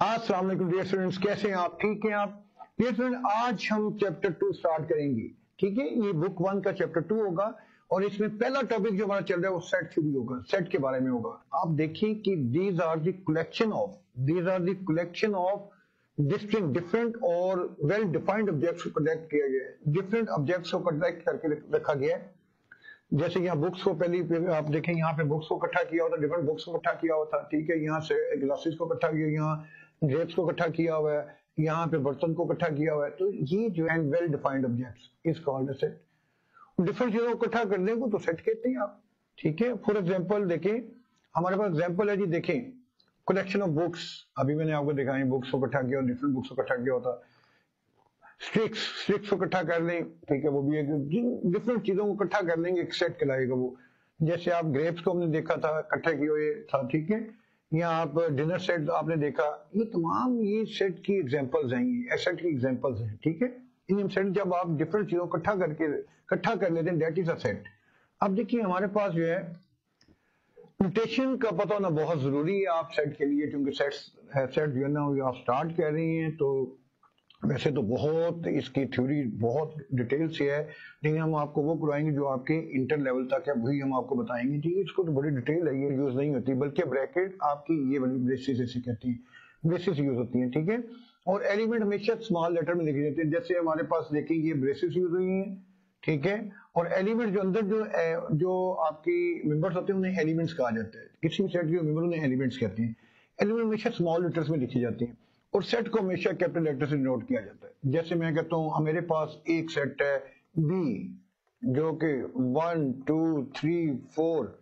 अस्सलाम वालेकुम dear students कैसे हैं आप? ठीक हैं आप? डियर स्टूडेंट आज हम चैप्टर टू स्टार्ट करेंगे। ठीक है? ये बुक वन का चैप्टर टू होगा और इसमें पहला टॉपिक जो हमारा चल रहा है वो सेट थ्योरी होगा। सेट के बारे में होगा। आप देखिए कि these are the collection of these are the collection of distinct different और वेल डिफाइंड ऑब्जेक्ट्स को कलेक्ट किया गया है। डिफरेंट ऑब्जेक्ट्स को कलेक्ट करके रखा गया है। जैसे यहाँ बुक्स को पहले, आप देखें, यहाँ पे बुक्स को इकट्ठा किया होता डिफरेंट बुक्स को इकट्ठा किया होता। ठीक है? यहाँ से ग्लासेस को इकट्ठा किया, यहाँ ग्रेप्स को इकट्ठा किया हुआ है, यहाँ पे बर्तन को इकट्ठा किया हुआ है तो ये जो and well defined objects is called set different चीज़ों को इकट्ठा कर देंगे तो सेट कहते हैं आप, ठीक है? फॉर एग्ज़ाम्पल देखें, हमारे पास एग्ज़ाम्पल है जी, देखें कलेक्शन ऑफ़ बुक्स अभी मैंने आपको दिखाई बुक्स को इकट्ठा किया डिफरेंट बुक्स को इकट्ठा किया होता। स्ट्रिक्स स्ट्रिक्स को इकट्ठा कर लें, ठीक है, वो भी एक डिफरेंट चीज़ों को इकट्ठा कर लेंगे, एक सेट कहलाएगा वो। जैसे आप ग्रेप्स को हमने देखा था, इकट्ठे किए हुए था ठीक है? या आप डिनर सेट आपने देखा, ये तमाम ये सेट की एग्जांपल्स हैं, ये एसेट की एग्जांपल्स हैं, ठीक है? इन सेट जब आप डिफरेंट चीज़ों इकट्ठा करके, इकट्ठा कर लेते हैं डेट इज़ अ सेट अब देखिए, हमारे पास जो है नोटेशन का पता होना बहुत ज़रूरी है आप सेट के लिए, क्योंकि सेट्स सेट जो है ना आप स्टार्ट कर रही हैं तो वैसे तो बहुत इसकी थ्योरी बहुत डिटेल से है। लेकिन हम आपको वो करवाएँगे जो आपके इंटर लेवल तक है, वही हम आपको बताएँगे। ठीक है, इसको तो बड़ी डिटेल है, ये यूज़ नहीं होती, बल्कि ब्रैकेट आपकी ये वाली ब्रेसिस ऐसी कहती है। ब्रेसिस यूज़ होती है, ठीक है? और एलिमेंट हमेशा स्मॉल लेटर में लिखे जाते हैं। जैसे हमारे पास देखेंगे ये ब्रेसिस यूज़ हुई है, ठीक है? और एलिमेंट जो अंदर जो जो आपकी मेंबर्स होते हैं, उन्हें एलिमेंट्स कहा जाता है। किसी भी सेट के मेंबर उन्हें एलिमेंट्स कहते हैं। एलिमेंट हमेशा स्मॉल लेटर्स में लिखी जाती है। और सेट को हमेशा कैपिटल लेटर से नोट किया जाता है। जैसे मैं कहता हूँ, मेरे पास एक सेट है बी जो कि वन टू थ्री फोर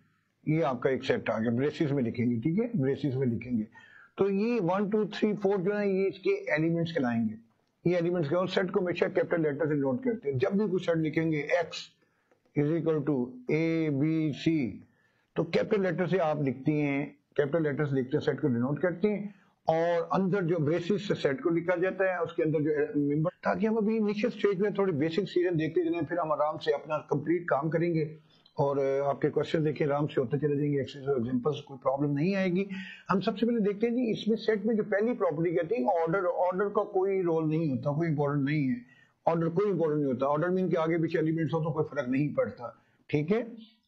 ये आपका एक सेट आ गया। ब्रेसिस में लिखेंगे ठीक है? ब्रेसिस में लिखेंगे तो ये वन टू थ्री फोर जो है, ये इसके एलिमेंट्स कहलाएँगे। ये एलिमेंट्स के सेट को हमेशा कैपिटल लेटर से नोट करते हैं। जब भी कुछ सेट लिखेंगे X is equal to A B C तो कैपिटल लेटर से आप लिखती हैं कैपिटल लेटर से लिखते सेट को डिनोट करते हैं। और अंदर जो बेसिस सेट को लिखा जाता है, उसके अंदर जो मेंबर ताकि हम अभी इनिशियल स्टेज में थोड़ी बेसिक सीरियल देखते जाए फिर हम आराम से अपना कंप्लीट काम करेंगे। और आपके क्वेश्चन देखिए आराम से होते चले जाएँगे एग्जांपल्स कोई प्रॉब्लम नहीं आएगी। हम सबसे पहले देखते हैं जी, इसमें सेट में जो पहली प्रॉपर्टी कहती है ऑर्डर ऑर्डर का कोई रोल नहीं होता, कोई इंपॉर्टेंट नहीं है। ऑर्डर कोई इंपॉर्टेंट नहीं होता। ऑर्डर मीन के आगे पीछे एलिमेंट्स हो तो कोई फ़र्क नहीं पड़ता। ठीक है?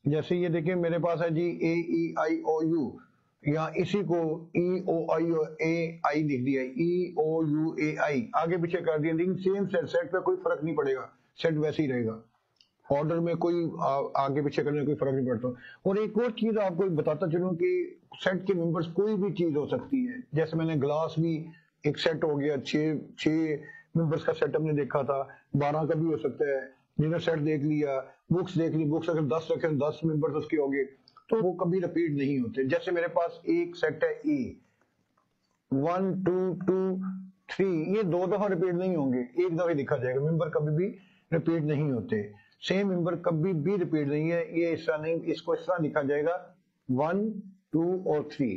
जैसे ये देखिए मेरे पास है जी ए ई आई ओ यू या इसी को ई ओ आई और ए आई लिख दिया ई ओ यू ए आई आगे पीछे कर दिया। लेकिन सेम सेट सेट पे कोई फ़र्क नहीं पड़ेगा। सेट वैसे ही रहेगा। ऑर्डर में कोई आ, आगे पीछे करने में कोई फ़र्क नहीं पड़ता। और एक और चीज़ आपको बताता चलूँ कि सेट के मेंबर्स कोई भी चीज़ हो सकती है। जैसे मैंने ग्लास भी एक सेट हो गया। छह छह मेंबर्स का सेट हमने देखा था। बारह का भी हो सकता है। डिनर सेट देख लिया। बुक्स देख ली। बुक्स अगर दस रखे दस मेंबर्स उसके हो गए। तो वो कभी रिपीट नहीं होते। जैसे मेरे पास एक सेट है A one two two three ये दो दफ़ा रिपीट नहीं होंगे। एक दफ़ा लिखा जाएगा। मेंबर कभी भी रिपीट नहीं होते। सेम मेंबर कभी भी रिपीट नहीं है। ये इस तरह नहीं, इसको इस तरह लिखा जाएगा। वन टू और थ्री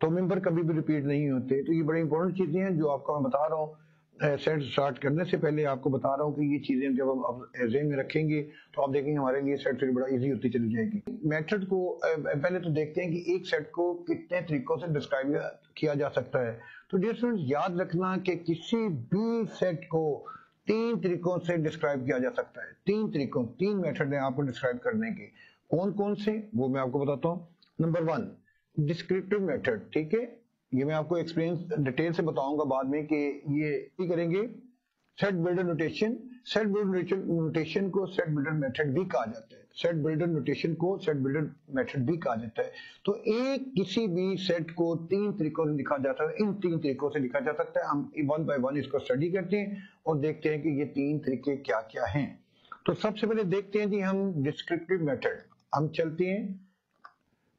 तो मेंबर कभी भी रिपीट नहीं होते। तो ये बड़ी इंपॉर्टेंट चीज़ें हैं जो आपको मैं बता रहा हूँ। सेट स्टार्ट करने से पहले आपको बता रहा हूँ कि ये चीज़ें जब हम जेन में रखेंगे तो आप देखेंगे हमारे लिए सेट फिर बड़ा इजी होती चली जाएगी। मेथड को पहले तो देखते हैं कि एक सेट को कितने तरीकों से डिस्क्राइब किया जा सकता है। तो डियर स्टूडेंट्स याद रखना कि किसी भी सेट को तीन तरीकों से डिस्क्राइब किया जा सकता है। तीन तरीकों, तीन मेथड है आपको डिस्क्राइब करने के। कौन कौन से, वो मैं आपको बताता हूँ। नंबर वन डिस्क्रिप्टिव मेथड ठीक है? ये मैं आपको एक्सपीरियंस डिटेल से बताऊँगा बाद में कि ये करेंगे। Set builder notation set builder notation को सेट बिल्डर मेथड भी कहा जाता है। सेट बिल्डर नोटेशन को सेट बिल्डर मेथड भी कहा जाता है। तो एक किसी भी सेट को तीन तरीकों से लिखा जाता है। इन तीन तरीकों से लिखा जा सकता है। हम वन बाय वन इसको स्टडी करते हैं और देखते हैं कि ये तीन तरीके क्या क्या हैं। तो सबसे पहले देखते हैं जी हम डिस्क्रिप्टिव मेथड हम चलते हैं।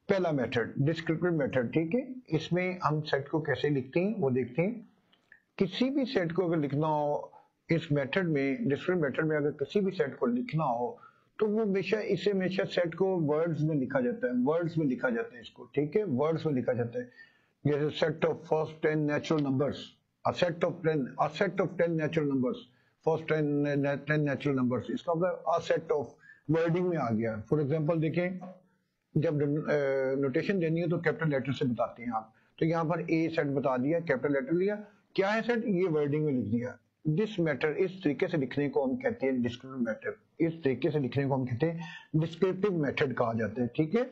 पहला मेथड डिस्क्रिप्टिव मेथड ठीक है? इसमें हम सेट को कैसे लिखते हैं, वो देखते हैं। किसी भी सेट को अगर लिखना हो, इस मेथड में डिस्क्रिप्टिव मेथड में अगर किसी भी सेट को लिखना हो तो वो हमेशा, इसे हमेशा सेट को वर्ड्स में लिखा जाता है। वर्ड्स में लिखा जाता है इसको, ठीक है? वर्ड्स में लिखा जाता है। जैसे set of first ten natural numbers of 10 a set of 10 natural numbers first 10 10 natural numbers इसका मतलब set of वर्डिंग में आ गया। फॉर एग्जांपल देखें जब नोटेशन देनी है तो कैपिटल लेटर से बताते हैं आप। तो यहाँ पर ए सेट बता दिया कैपिटल लेटर लिया। क्या है सेट ये वर्डिंग में लिख दिया। दिस मैटर इस तरीके से लिखने को हम कहते हैं डिस्क्रिप्टिव मैटर इस तरीके से लिखने को हम कहते हैं डिस्क्रिप्टिव मेथड कहा जाता है, ठीक है?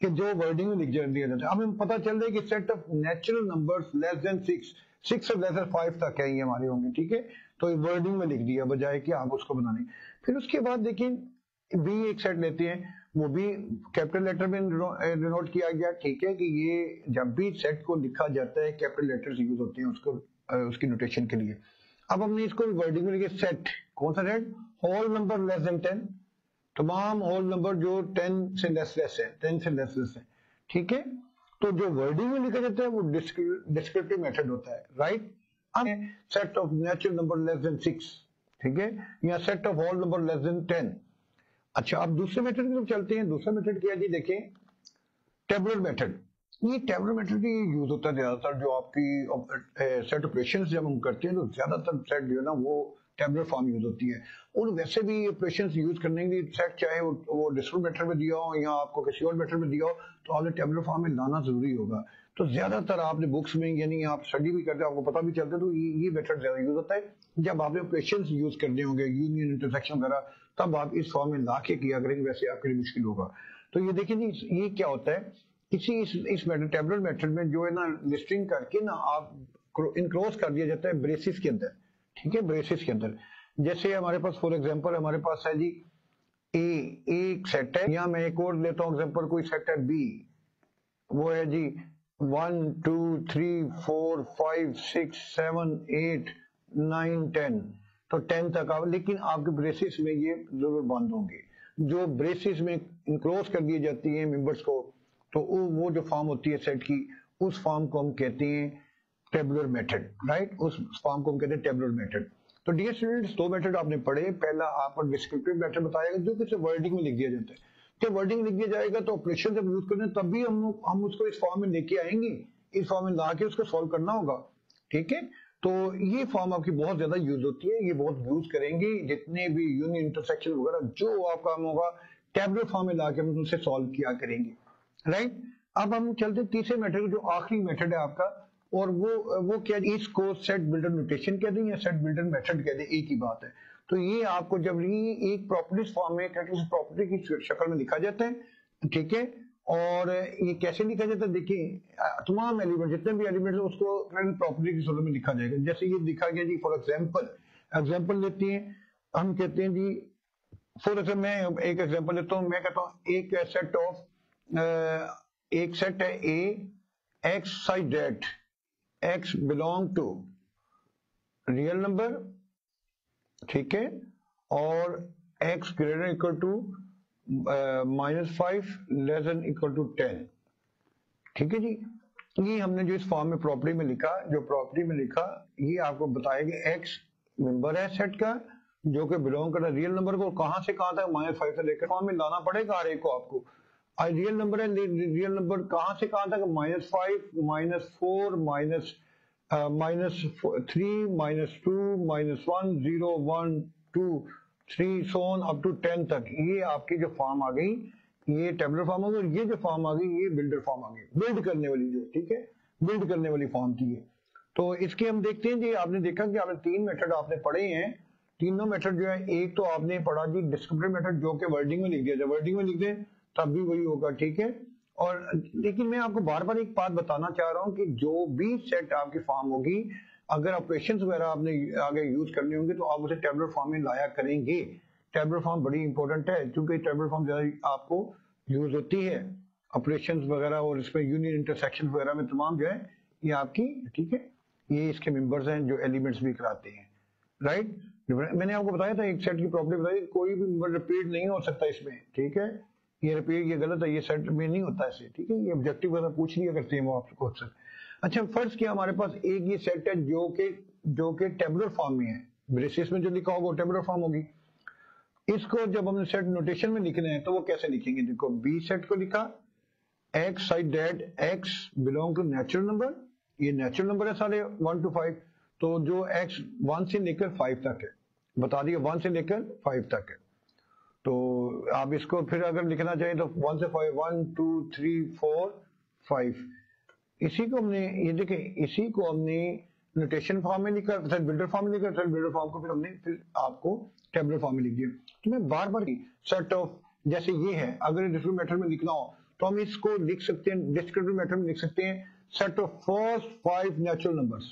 कि जो वर्डिंग में लिख दिया जाता है। हमें पता चल रहा है कि set of natural numbers less than six six और लेस देन फाइव तक है, ये हमारे होंगे, ठीक है? तो वर्डिंग में लिख दिया, बजाय कि आप उसको बनाने। फिर उसके बाद देखिए बी एक सेट लेते हैं। वो भी कैपिटल लेटर में डिनोट किया गया। ठीक है कि ये जब भी सेट को लिखा जाता है कैपिटल लेटर्स यूज़ होते हैं उसको उसकी नोटेशन के लिए। अब हमने इसको वर्डिंग में लिखे सेट कौन सा set whole number less than ten तमाम होल नंबर जो टेन से लेस लेस है टेन से लेस लेस है। ठीक है? तो जो वर्डिंग में लिखा जाता है, वो डिस्क्रिप्टिव मेथड होता है। Right set of natural number less than six ठीक है? या set of whole number less than ten अच्छा अब दूसरे मेथड की तरफ़ चलते हैं। दूसरा मेथड क्या जी? देखें। टेबुलर मेथड ये टेबुलर मेथड भी यूज़ होता है ज़्यादातर जो आपकी सेट ऑपरेशन जब हम करते हैं तो ज़्यादातर सेट जो है ना वो टेबुलर फॉर्म यूज़ होती है। और वैसे भी ऑपरेशन यूज़ करने के लिए सेट चाहे वो, वो डिस्टल मेथड में दिया हो या आपको किसी और मेथड में दिया हो तो आपने टेबुलर फॉर्म में लाना ज़रूरी होगा। तो ज़्यादातर आपने बुक्स में यानी आप स्टडी भी करते हो आपको पता भी चलता है तो ये मेथड ज़्यादा यूज़ होता है। जब आपने ऑपरेशन यूज़ करने होंगे यूनियन इंटरसेक्शन वगैरह तब आप इस फॉर्म में ला के किया करेंगे वैसे आपके लिए मुश्किल होगा। तो ये देखिए जी ये क्या होता है? इसी इस, इस टेबलर मेथड में जो है ना लिस्टिंग करके ना आप इनक्रोज कर दिया जाता है ब्रेसिस के अंदर। ठीक है? ब्रेसिस के अंदर। जैसे हमारे पास फॉर एग्जांपल हमारे पास है जी ए एक सेट है। या मैं एक और लेता हूँ एग्जांपल कोई सेट है बी। वो है जी one two three four five six seven eight nine ten. तो टेन तक आओ। लेकिन आपके ब्रेसिस में ये ज़रूर बंद होंगे। जो ब्रेसिस में इंक्लोज कर दी जाती है मेंबर्स को तो वो जो फॉर्म होती है सेट की, उस फॉर्म को हम कहते हैं टेबुलर मेथड राइट उस फॉर्म को हम कहते हैं टेबुलर मेथड तो डियर स्टूडेंट्स दो मेथड आपने पढ़े। पहला आपको डिस्क्रिप्टिव मेथड बताएगा, जो किसी वर्डिंग में लिख दिया जाता है। जब वर्डिंग लिख दिया जाएगा तो ऑपरेशन जब यूज़ करने तब भी हम हम उसको इस फॉर्म में लेके आएँगे। इस फॉर्म में ला उसको सॉल्व करना होगा। ठीक है? तो ये फॉर्म आपकी बहुत ज़्यादा यूज़ होती है, ये बहुत यूज़ करेंगे, जितने भी यूनियन इंटरसेक्शन वगैरह, जो आपका काम होगा टेबलेट फॉर्म में ला के हम उनसे सॉल्व किया करेंगे। राइट अब हम चलते तीसरे मेथड जो आखिरी मेथड है आपका, और वो वो क्या इसको सेट बिल्डर नोटेशन कह दें या सेट बिल्डर मेथड कह दें, एक ही बात है। तो ये आपको जब ये एक प्रॉपर्टीज़ फॉर्म में, क्या प्रॉपर्टी की शक्ल में लिखा जाता है, ठीक है? और ये कैसे लिखा जाता है? देखिए तमाम एलिमेंट जितने भी एलिमेंट है, उसको प्रॉपर्टी की सूरत में लिखा जाएगा। जैसे ये लिखा गया जी फॉर एग्ज़ाम्पल एग्ज़ाम्पल लेते हैं। हम कहते हैं जी फॉर एग्ज़ाम्पल मैं एक एग्ज़ाम्पल लेता हूँ। मैं कहता हूँ, एक सेट ऑफ़ एक सेट है A X such that X belong to real number ठीक है? और X greater equal to minus five less than equal to ten ठीक है जी? ये हमने जो इस फॉर्म में प्रॉपर्टी में लिखा, जो प्रॉपर्टी में लिखा, ये आपको बताएगा एक्स मेंबर है सेट का, जो कि बिलोंग करता है रियल नंबर को कहाँ से कहाँ तक माइनस फाइव से लेकर फॉर्म में लाना पड़ेगा हर एक को आपको। रियल नंबर है रियल नंबर कहाँ से कहाँ तक? Minus five minus four minus minus three minus two minus one zero one two three so on up to ten तक। ये आपकी जो फॉर्म आ गई, ये टेबलर फॉर्म आ गई, और ये जो फॉर्म आ गई, ये बिल्डर फॉर्म आ गई। बिल्ड करने वाली जो, ठीक है? बिल्ड करने वाली फॉर्म थी ये। तो इसके हम देखते हैं जी, आपने देखा कि आपने तीन मेथड आपने पढ़े हैं। तीनों मेथड जो है, एक तो आपने पढ़ा जी डिस्क्रिप्टिव मेथड जो कि वर्डिंग में लिख दिया। था वर्डिंग में लिख दें, तब भी वही होगा, ठीक है? और लेकिन मैं आपको बार बार एक बात बताना चाह रहा हूँ कि जो भी सेट आपकी फॉर्म होगी अगर ऑपरेशन वगैरह आपने आगे यूज़ करने होंगे तो आप उसे टेबलेट फॉर्म में लाया करेंगे। टेबलेट फॉर्म बड़ी इंपॉर्टेंट है, क्योंकि टेबलेट फॉर्म ज़्यादा आपको यूज़ होती है। ऑपरेशन वगैरह और इसमें यूनियन इंटरसेक्शन वगैरह में तमाम जो है, ये आपकी, ठीक है, ये इसके मेंबर्स हैं जो एलिमेंट्स भी कराते हैं। राइट मैंने आपको बताया था, एक सेट की प्रॉपर्टी बताई, कोई भी मेंबर रिपीट नहीं हो सकता इसमें, ठीक है? ये रिपीट ये गलत है, ये सेट में नहीं होता ऐसे ठीक है? ये ऑब्जेक्टिव वगैरह पूछ लिया करते हैं वो आपको, अक्सर। अच्छा फ़र्स्ट किया हमारे पास एक ये सेट है जो कि जो कि टेबुलर फॉर्म में है। ब्रेसिस में जो लिखा होगा टेबुलर फॉर्म होगी। इसको जब हमने सेट नोटेशन में लिखने हैं तो वो कैसे लिखेंगे? देखो बी सेट को लिखा X such that X belong to natural number ये नेचुरल नंबर है सारे वन टू फाइव तो जो एक्स वन से लेकर फाइव तक है, बता दिए वन से लेकर फाइव तक है। तो आप इसको फिर अगर लिखना चाहें तो वन से five one two three four five इसी को हमने, ये देखें, इसी को हमने नोटेशन फॉर्म में लिखा फिर बिल्डर फॉर्म में लिखा फिर बिल्डर फॉर्म को फिर हमने फिर आपको टेबलर फॉर्म में लिख दिया। तो मैं बार बार सेट ऑफ़ जैसे ये है, अगर डिस्क्रिप्टिव मेथड में लिखना हो तो हम इसको लिख सकते हैं डिस्क्रिप्टिव मेथड में लिख सकते हैं set of first five natural numbers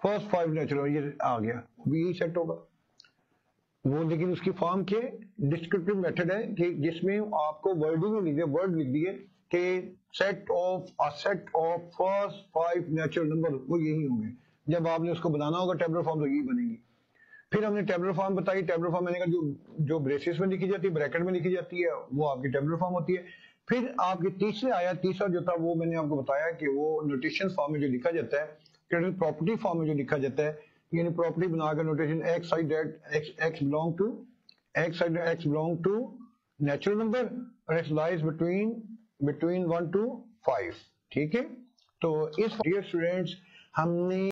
first five natural ये आ गया भी यही सेट होगा। वो लेकिन उसकी फॉर्म के डिस्क्रिप्टिव मेथड है कि जिसमें आपको वर्डिंग लिख दिया वर्ड लिख दिए कि set of a set of first five natural number वो यही होंगे। जब आपने उसको बनाना होगा टेबलर फॉर्म तो यही बनेगी। फिर हमने टेबलर फॉर्म बताई। टेबलर फॉर्म मैंने कहा, जो जो ब्रेसिस में लिखी जाती है ब्रैकेट में लिखी जाती है, वो आपकी टेबलर फॉर्म होती है। फिर आपके तीसरे आया, तीसरा जो था, वो मैंने आपको बताया कि वो नोटेशन फॉर्म में जो लिखा जाता है प्रॉपर्टी फॉर्म में जो लिखा जाता है, यानी प्रॉपर्टी बनाकर notation X such X X belong to X such X belong to natural number और X lies between between one two five ठीक है? तो इस डियर स्टूडेंट्स हमने